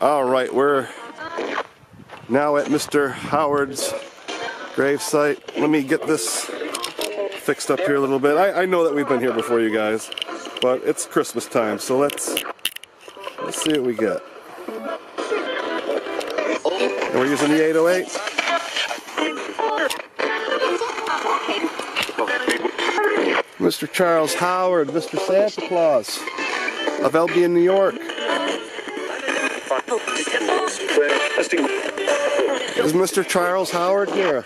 All right, we're now at Mr. Howard's gravesite. Let me get this fixed up here a little bit. I, I know that we've been here before, you guys, but it's Christmas time, so let's let's see what we get. And we're using the 808. Mr. Charles Howard, Mr. Santa Claus of Albion, New York. Is Mr. Charles Howard here?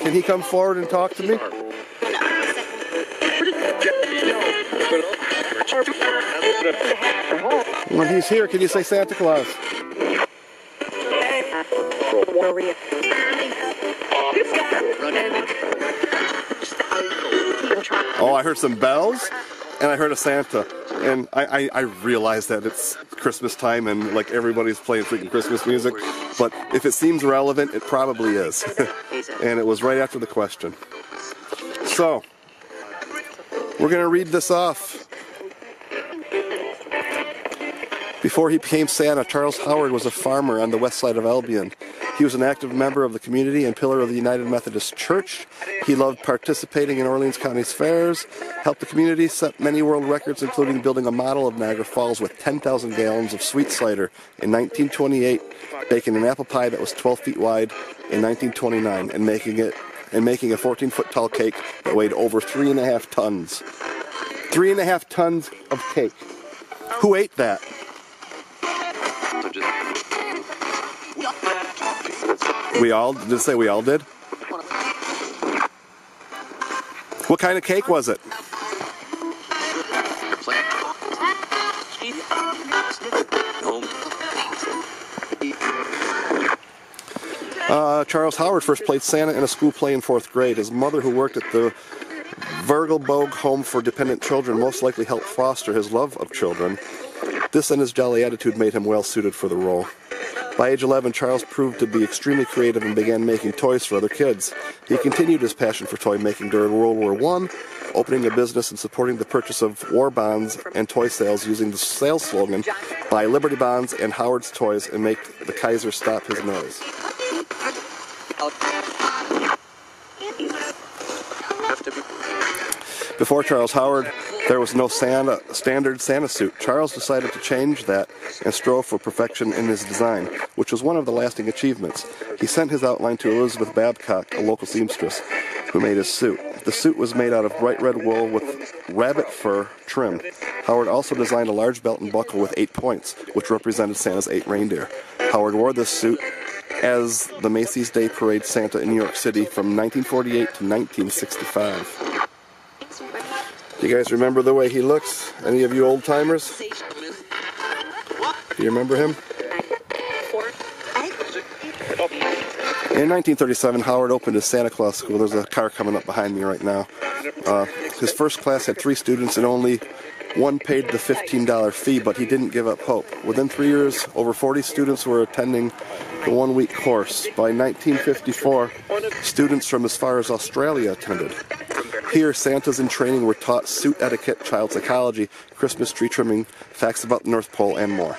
Can he come forward and talk to me? When he's here, can you say Santa Claus? Oh, I heard some bells and I heard a Santa. And I, I, I realize that it's Christmas time and like everybody's playing freaking Christmas music. But if it seems relevant, it probably is. and it was right after the question. So, we're going to read this off. Before he became Santa, Charles Howard was a farmer on the west side of Albion. He was an active member of the community and pillar of the United Methodist Church. He loved participating in Orleans County's fairs, helped the community set many world records, including building a model of Niagara Falls with 10,000 gallons of sweet cider in 1928, baking an apple pie that was 12 feet wide in 1929, and making it and making a 14 foot tall cake that weighed over three and a half tons. Three and a half tons of cake. Who ate that? We all did it say we all did? What kind of cake was it? Uh, Charles Howard first played Santa in a school play in fourth grade. His mother, who worked at the Vergelbogue Home for Dependent Children, most likely helped foster his love of children. This and his jolly attitude made him well suited for the role. By age 11, Charles proved to be extremely creative and began making toys for other kids. He continued his passion for toy making during World War I, opening a business and supporting the purchase of war bonds and toy sales using the sales slogan, Buy Liberty Bonds and Howard's Toys and make the Kaiser stop his nose. Before Charles Howard, there was no Santa, uh, standard Santa suit. Charles decided to change that and strove for perfection in his design, which was one of the lasting achievements. He sent his outline to Elizabeth Babcock, a local seamstress, who made his suit. The suit was made out of bright red wool with rabbit fur trim. Howard also designed a large belt and buckle with eight points, which represented Santa's eight reindeer. Howard wore this suit as the Macy's Day Parade Santa in New York City from 1948 to 1965. You guys remember the way he looks? Any of you old timers? Do you remember him? In 1937, Howard opened his Santa Claus school. There's a car coming up behind me right now. Uh, his first class had three students and only one paid the $15 fee, but he didn't give up hope. Within three years, over 40 students were attending the one week course. By 1954, students from as far as Australia attended. Here, Santas in training were taught suit etiquette, child psychology, Christmas tree trimming, facts about the North Pole, and more.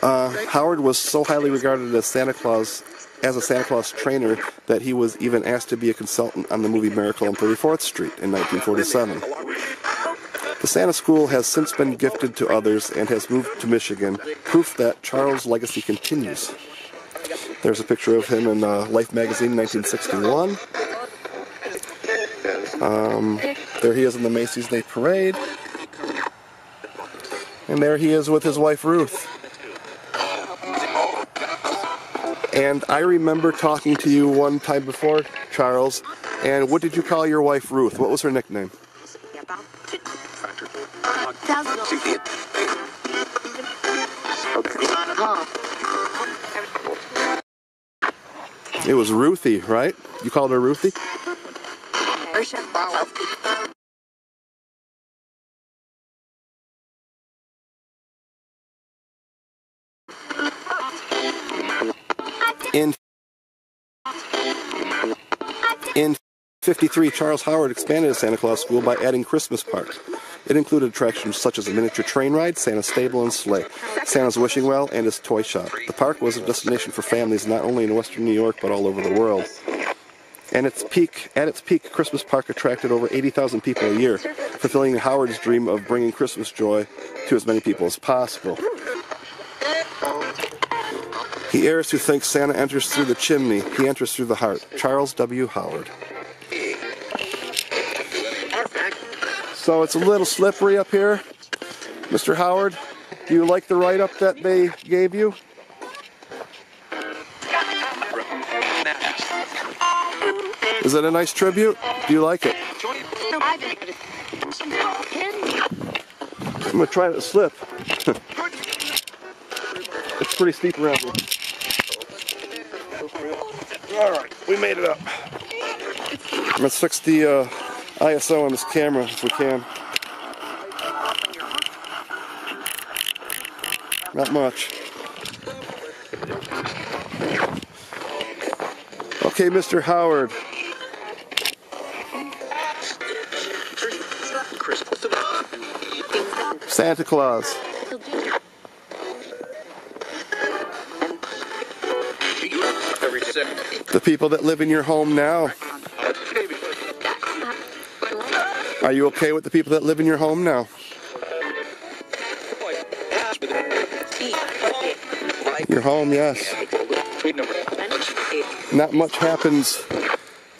Uh, Howard was so highly regarded as Santa Claus, as a Santa Claus trainer, that he was even asked to be a consultant on the movie Miracle on 34th Street in 1947. The Santa School has since been gifted to others and has moved to Michigan, proof that Charles' legacy continues. There's a picture of him in uh, Life magazine, 1961. Um, there he is in the Macy's Day Parade. And there he is with his wife Ruth. And I remember talking to you one time before, Charles. And what did you call your wife Ruth? What was her nickname? It was Ruthie, right? You called her Ruthie? In in 53, Charles Howard expanded his Santa Claus school by adding Christmas parks. It included attractions such as a miniature train ride, Santa's stable and sleigh, Santa's wishing well, and his toy shop. The park was a destination for families not only in western New York but all over the world. And its peak, at its peak, Christmas Park attracted over 80,000 people a year, fulfilling Howard's dream of bringing Christmas joy to as many people as possible. He errs who thinks Santa enters through the chimney. He enters through the heart. Charles W. Howard. So it's a little slippery up here. Mr. Howard, do you like the write-up that they gave you? Is it a nice tribute? Do you like it? I'm gonna try to slip. it's pretty steep around here. All right, we made it up. Let's fix the uh, ISO on this camera if we can. Not much. Okay, Mr. Howard. Santa Claus. The people that live in your home now. Are you okay with the people that live in your home now? Your home, yes. Not much happens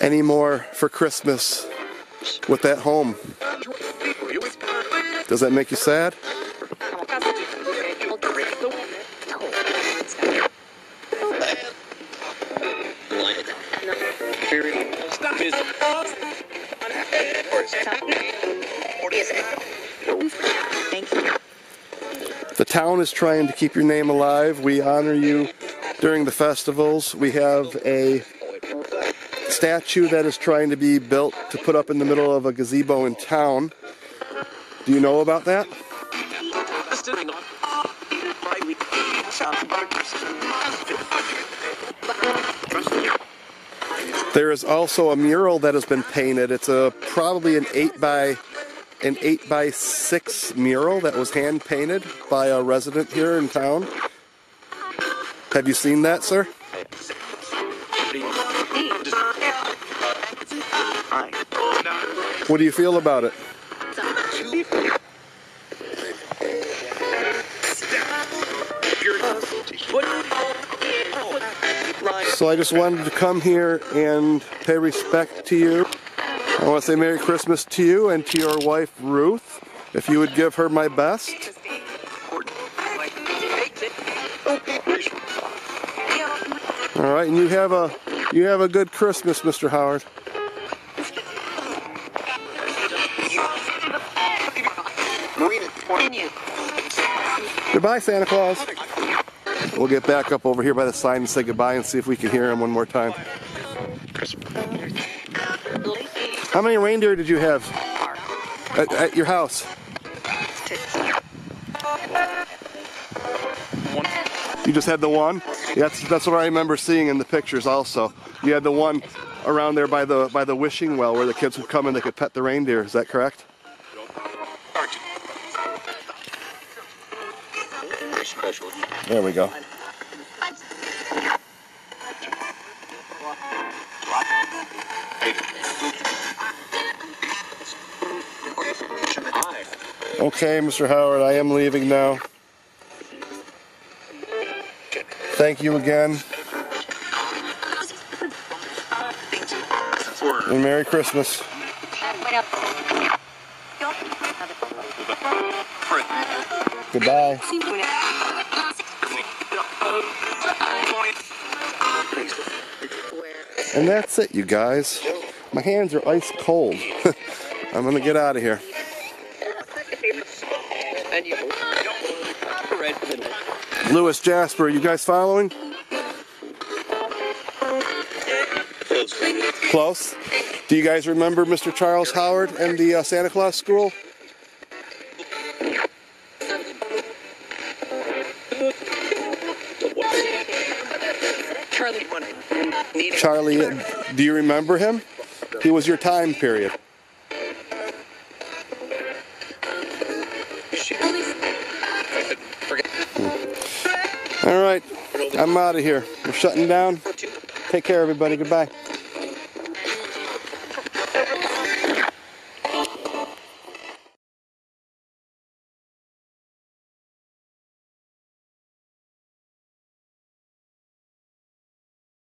anymore for Christmas with that home. Does that make you sad? The town is trying to keep your name alive. We honor you during the festivals. We have a statue that is trying to be built to put up in the middle of a gazebo in town. Do you know about that? There is also a mural that has been painted. It's a probably an eight by an eight by six mural that was hand painted by a resident here in town. Have you seen that, sir? What do you feel about it? So I just wanted to come here and pay respect to you. I want to say Merry Christmas to you and to your wife Ruth. If you would give her my best. All right, and you have a you have a good Christmas, Mr. Howard. Goodbye, Santa Claus. We'll get back up over here by the sign and say goodbye and see if we can hear him one more time. How many reindeer did you have at, at your house? You just had the one? Yeah, that's, that's what I remember seeing in the pictures also. You had the one around there by the by the wishing well where the kids would come and they could pet the reindeer. Is that correct? There we go. Okay, Mr. Howard, I am leaving now. Thank you again. And Merry Christmas. Goodbye. And that's it, you guys. My hands are ice cold. I'm gonna get out of here. Lewis Jasper, you guys following? Close. Do you guys remember Mr. Charles Howard and the uh, Santa Claus School? Charlie, do you remember him? He was your time period. All right, I'm out of here. We're shutting down. Take care, everybody. Goodbye.